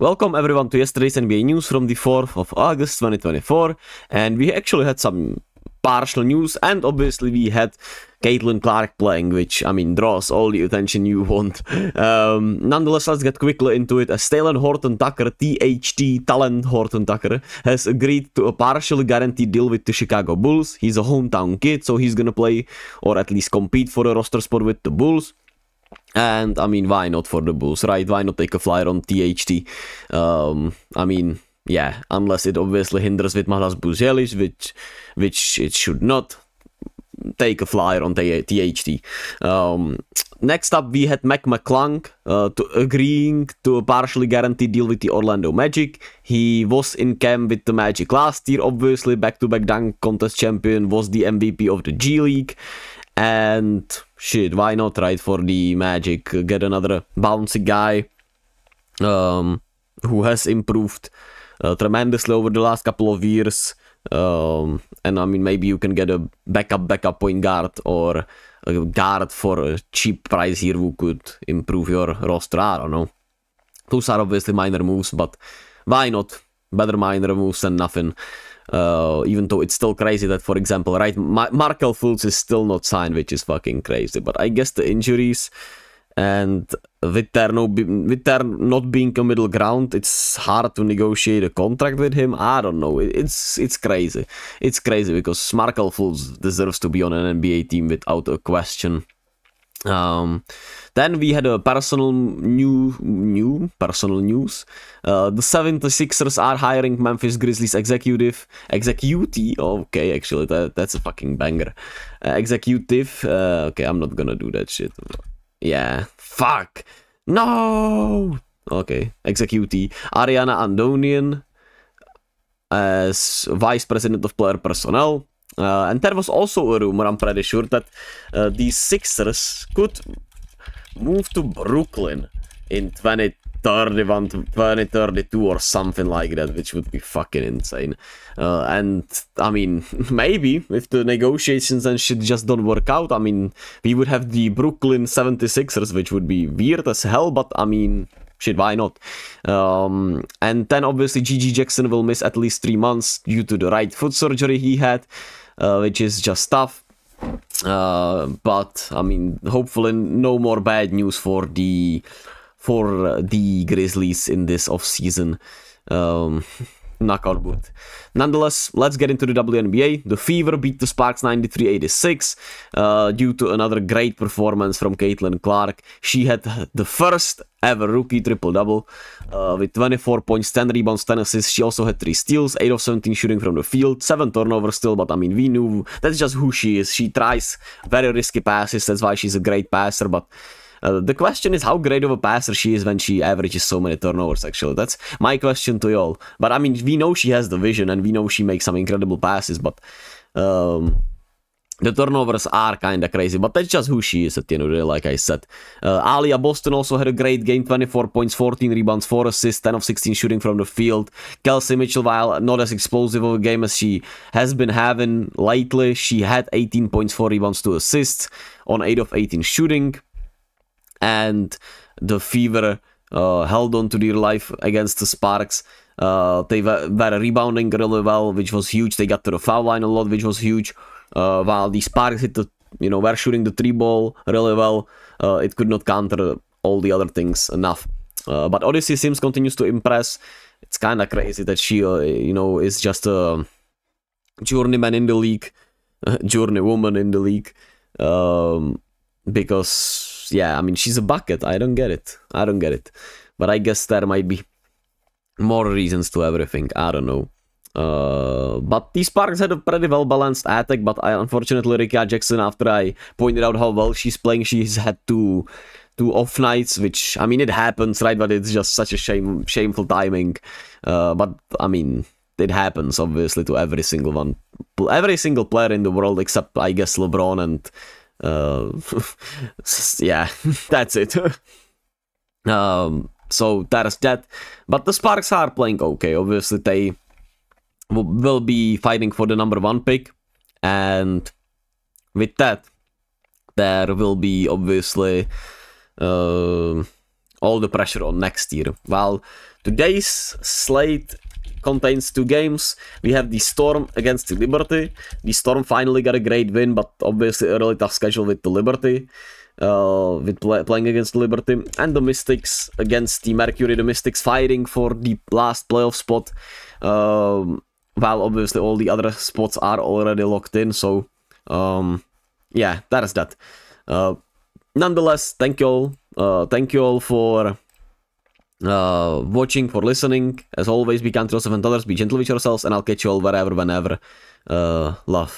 Welcome everyone to yesterday's NBA news from the 4th of August 2024. And we actually had some partial news, and obviously we had Caitlin Clark playing, which, I mean, draws all the attention you want. Um, nonetheless, let's get quickly into it. As Talen Horton Tucker, THT Talent Horton Tucker, has agreed to a partially guaranteed deal with the Chicago Bulls. He's a hometown kid, so he's gonna play, or at least compete for a roster spot with the Bulls. And I mean, why not for the Bulls, right? Why not take a flyer on THT? Um, I mean, yeah, unless it obviously hinders with Matas Buzelis, which which it should not. Take a flyer on THT. Um, next up, we had Mac McClung uh, to agreeing to a partially guaranteed deal with the Orlando Magic. He was in camp with the Magic last year, obviously, back to back dunk contest champion, was the MVP of the G League. And shit, why not, right? For the Magic, get another bouncy guy um, who has improved uh, tremendously over the last couple of years. Um, and I mean, maybe you can get a backup, backup point guard or a guard for a cheap price here who could improve your roster. I don't know. Those are obviously minor moves, but why not? Better minor moves than nothing. Uh, even though it's still crazy that, for example, right, Ma Markelle Fultz is still not signed, which is fucking crazy. But I guess the injuries and with there, no, with there not being a middle ground, it's hard to negotiate a contract with him. I don't know. It's it's crazy. It's crazy because Markelle Fultz deserves to be on an NBA team without a question. Um, then we had a personal new new personal news. Uh, the 76ers are hiring Memphis Grizzlies executive executive. Okay, actually that that's a fucking banger. Uh, executive. Uh, okay, I'm not gonna do that shit. Yeah, fuck. No. Okay, executee Ariana Andonian as vice president of player personnel. Uh, and there was also a rumor, I'm pretty sure, that uh, the Sixers could move to Brooklyn in 2031 to 2032 or something like that, which would be fucking insane. Uh, and, I mean, maybe if the negotiations and shit just don't work out, I mean, we would have the Brooklyn 76ers, which would be weird as hell, but I mean, shit, why not? Um, and then obviously GG Jackson will miss at least three months due to the right foot surgery he had uh, which is just tough. Uh, but I mean, hopefully, no more bad news for the for the Grizzlies in this off season. Um, knock on wood. Nonetheless, let's get into the WNBA. The Fever beat the Sparks 93-86 uh, due to another great performance from Caitlin Clark. She had the first ever rookie triple-double uh, with 24 points, 10 rebounds, 10 assists. She also had 3 steals, 8 of 17 shooting from the field, 7 turnovers still, but I mean, we knew that's just who she is. She tries very risky passes, that's why she's a great passer, but uh, the question is how great of a passer she is when she averages so many turnovers, actually. That's my question to y'all. But I mean, we know she has the vision and we know she makes some incredible passes, but um, the turnovers are kinda crazy, but that's just who she is at the end of the day, like I said. Uh, Aliyah Boston also had a great game, 24 points, 14 rebounds, 4 assists, 10 of 16 shooting from the field. Kelsey Mitchell, while not as explosive of a game as she has been having lately, she had 18 points, 4 rebounds, 2 assists on 8 of 18 shooting and the Fever uh, held on to their life against the Sparks. Uh, they were, rebounding really well, which was huge. They got to the foul line a lot, which was huge. Uh, while the Sparks hit the, you know, were shooting the three ball really well, uh, it could not counter all the other things enough. Uh, but Odyssey Sims continues to impress. It's kind of crazy that she, uh, you know, is just a journeyman in the league, journeywoman in the league, um, because yeah, I mean, she's a bucket. I don't get it. I don't get it. But I guess there might be more reasons to everything. I don't know. Uh, but these Sparks had a pretty well balanced attack, but I, unfortunately, Rickea Jackson, after I pointed out how well she's playing, she's had two two off nights, which I mean it happens, right? But it's just such a shame shameful timing. Uh, but I mean it happens obviously to every single one, every single player in the world except I guess LeBron and uh, yeah, that's it. um, so that is that. But the Sparks are playing okay. Obviously, they will be fighting for the number one pick, and with that, there will be obviously uh, all the pressure on next year. Well, today's slate contains two games. We have the Storm against the Liberty. The Storm finally got a great win, but obviously a really tough schedule with the Liberty. Uh, with play playing against Liberty and the Mystics against the Mercury. The Mystics fighting for the last playoff spot. Um, while obviously all the other spots are already locked in. So, um, yeah, that is that. Uh, nonetheless, thank you all. Uh, thank you all for uh, watching, for listening. As always, be kind to yourself and others, be gentle with yourselves, and I'll catch you all wherever, whenever. Uh, love.